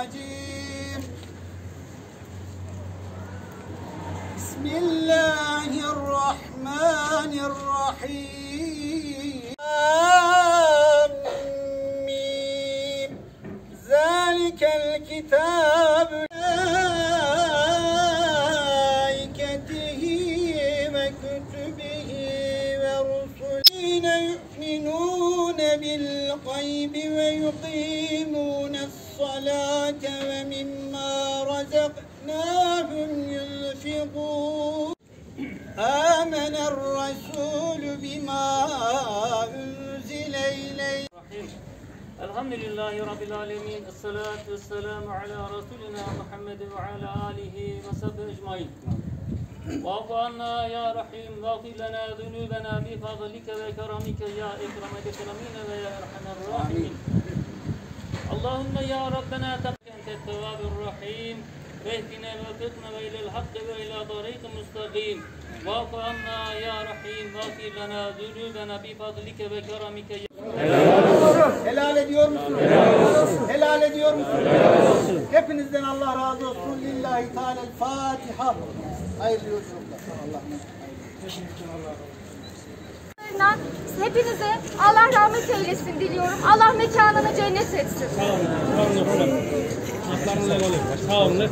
الرجيم. بسم الله الرحمن الرحيم. آمين. ذلك الكتاب ملائكته وكتبه ورسله. يؤمنون بالغيب ويقيمون الصلاة ومما رزقناهم ينفقون. آمن الرسول بما أنزل إليه. الحمد لله رب العالمين الصلاة والسلام على رسولنا محمد وعلى آله وصحبه أجمعين. واعف عنا يا رحيم واغفر لنا ذنوبنا بفضلك وكرمك يا أكرم الأكرمين ويا أرحم الراحمين. اللهم يا ربنا تبارك أنت التواب الرحيم واهدنا وفقنا إلى الحق وإلى طريق مستقيم واعف عنا يا رحيم واغفر لنا ذنوبنا بفضلك وكرمك يا Helal ediyor musunuz? Helal olsun. Helal ediyor musunuz? Hepinizden Allah razı olsun. Lillahi Teala Fatiha. Hayırlı yolculuklar. Allah Ardından Hepinize Allah rahmet eylesin diliyorum. Allah mekanını cennet etsin. Sağ olun. Sağ olun. Sağ olun.